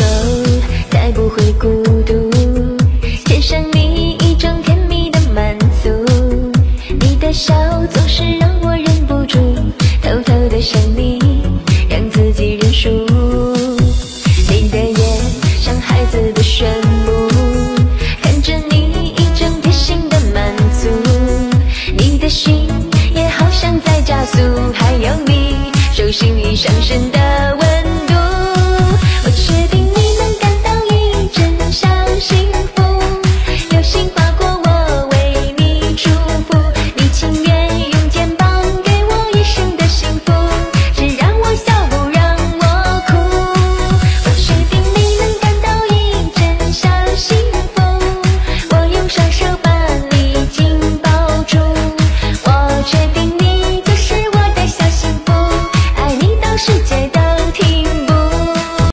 走，再不会孤独，牵上你一种甜蜜的满足。你的笑总是让我忍不住偷偷的想你，让自己认输。你的眼像孩子的炫目，看着你一种贴心的满足。你的心也好像在加速，还有你手心里上升的。